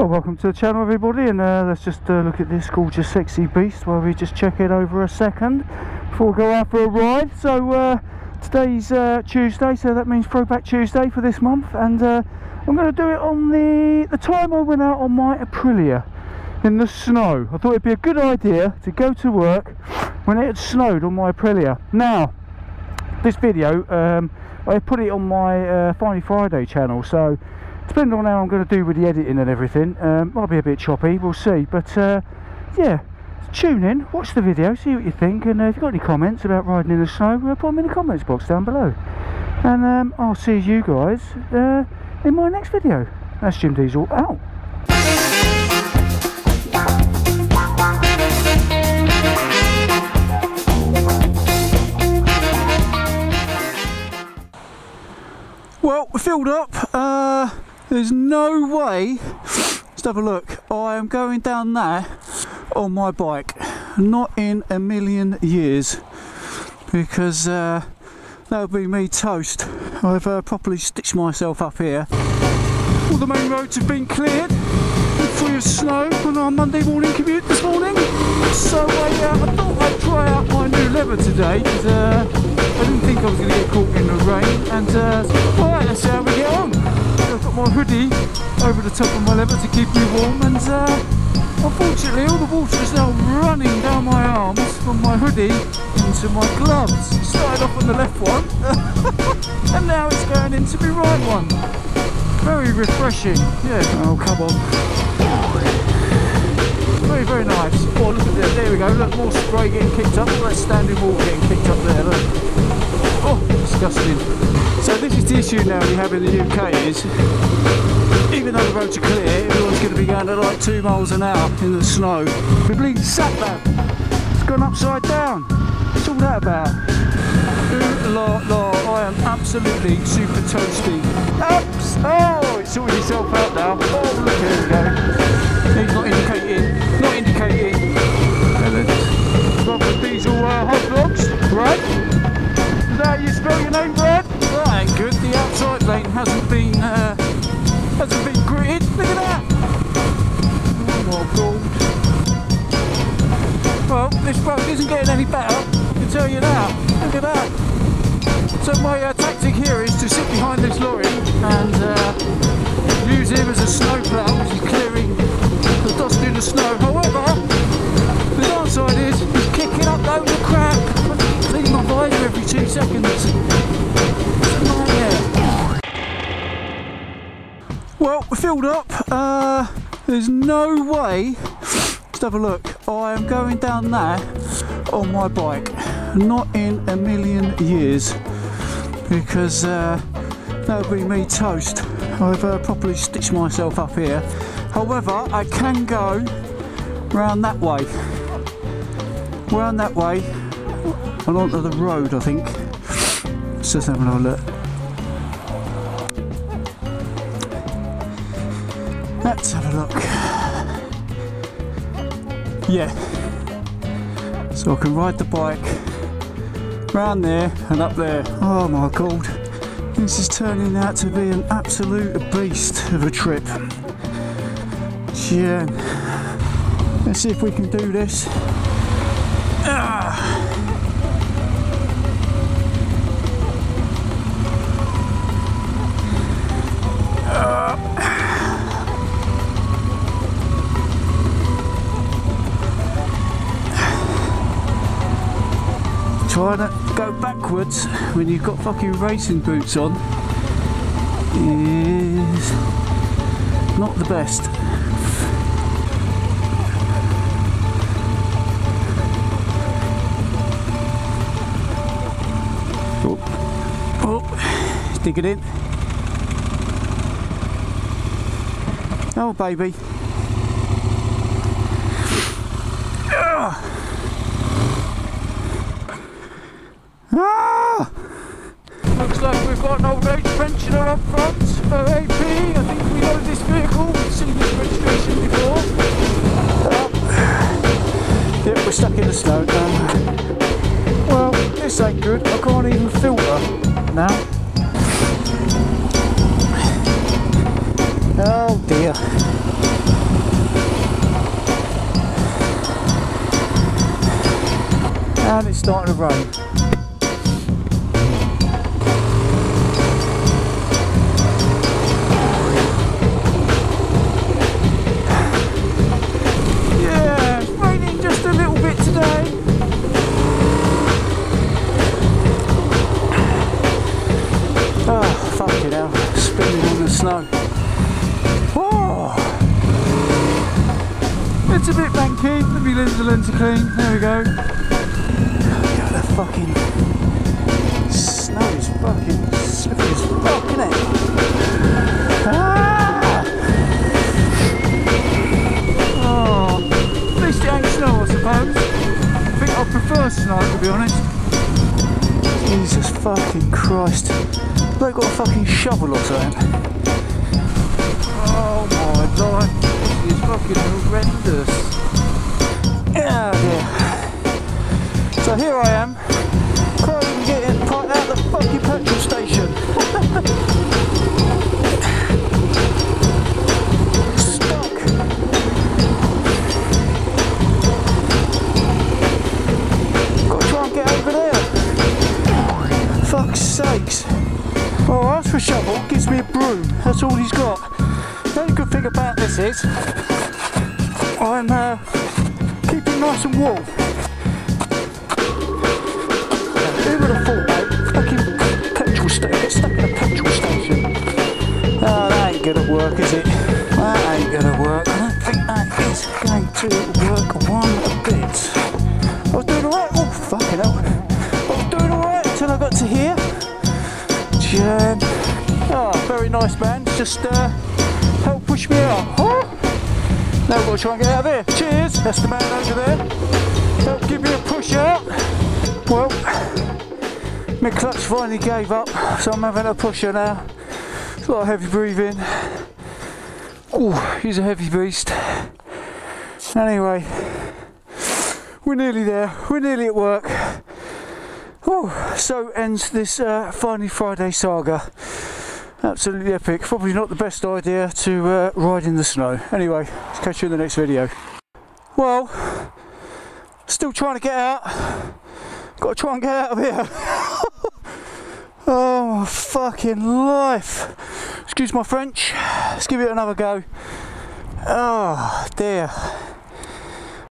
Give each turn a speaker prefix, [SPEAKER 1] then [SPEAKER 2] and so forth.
[SPEAKER 1] Well, welcome to the channel, everybody, and uh, let's just uh, look at this gorgeous, sexy beast while we just check it over a second before we go out for a ride. So, uh, today's uh, Tuesday, so that means Throwback Tuesday for this month, and uh, I'm going to do it on the the time I went out on my Aprilia in the snow. I thought it'd be a good idea to go to work when it had snowed on my Aprilia. Now, this video, um, I put it on my uh, Finally Friday channel, so depending on how I'm going to do with the editing and everything, um, might be a bit choppy, we'll see. But uh, yeah, tune in, watch the video, see what you think, and uh, if you've got any comments about riding in the snow, uh, put them in the comments box down below. And um, I'll see you guys uh, in my next video. That's Jim Diesel out. Well, filled up. Uh, there's no way. Let's have a look. I am going down there on my bike. Not in a million years. Because uh, that would be me toast. I've uh, properly stitched myself up here. All the main roads have been cleared. Free of snow on our Monday morning commute this morning. So I, uh, I thought I'd try out my new leather today. Because uh, I didn't think I was going to get caught in the rain. And uh, my hoodie over the top of my leather to keep me warm. And uh, unfortunately, all the water is now running down my arms from my hoodie into my gloves. It started off on the left one, and now it's going into my right one. Very refreshing. Yeah. Oh, come on. Very, very nice. Oh, look at that. There we go. Look, more spray getting kicked up. All that standing water getting kicked up there. Look. Disgusting. So this is the issue now we have in the UK is, even though the roads are clear, everyone's going to be going at like two miles an hour in the snow. The bleeding sat nav. It's gone upside down. What's all that about? Ooh la la, I am absolutely super toasty. Oops! Oh, it's sorted itself out now. Oh, look, here we go. He's not indicating, not indicating. You spell your name, Brad? That ain't good. The outside lane hasn't been, uh, hasn't been gritted. Look at that. Oh my god. Well, this road isn't getting any better. I can tell you that. Look at that. So my uh, tactic here is to sit behind this lorry and uh, use him as a snow plough, which is clearing the dust in the snow. However, the downside is he's kicking up loads of crap. Cleaning my visor every two seconds. Well, we're filled up. Uh, there's no way. Let's have a look. I am going down there on my bike. Not in a million years because uh, that would be me toast. I've uh, properly stitched myself up here. However, I can go round that way. Round that way and onto the road, I think. Let's just have another look. Let's have a look. Yeah. So I can ride the bike round there and up there. Oh my god. This is turning out to be an absolute beast of a trip. Yeah. Let's see if we can do this. Ah. Trying to go backwards when you've got fucking racing boots on is not the best. Oh, oh, stick it in. Oh baby. got an old pensioner up front for AP. I think we know this vehicle. We've seen this registration before. Oh. Yep, we're stuck in the snow now. Well, this ain't good. I can't even filter now. Oh dear. And it's starting to rain. Banky. Let me lose the lens to clean. There we go. Look at the fucking snow is fucking slippery as fuck, isn't it? Ah! Oh, at least it ain't snow, I suppose. I think I prefer snow, to be honest. Jesus fucking Christ. They got a fucking shovel or something. Oh my life. This is fucking horrendous. Oh dear. So here I am. Can't even get in out the fucking petrol station. Stuck. Got to try and get over there. Fuck's sakes. Well, I for a shovel, gives me a broom. That's all he's got. The only good thing about this is I'm uh, and warm. Who would have thought, mate? Fucking petrol station. Get stuck in a petrol station. Oh, that ain't gonna work, is it? That ain't gonna work. I don't think that is going to work one bit. I was doing alright. Oh, fucking hell. I was doing alright until I got to here. Jen. Oh, very nice man. Just uh, help push me out. Huh? Now we've got to try and get out of here. Cheers. That's the man over there. Help give me a push out. Well, my clutch finally gave up, so I'm having a pusher now. It's a lot of heavy breathing. Oh, he's a heavy beast. Anyway, we're nearly there. We're nearly at work. Oh, so ends this uh, Finally Friday saga. Absolutely epic. Probably not the best idea to uh, ride in the snow. Anyway, catch you in the next video. Well, still trying to get out. Got to try and get out of here. oh fucking life. Excuse my French. Let's give it another go. Oh dear.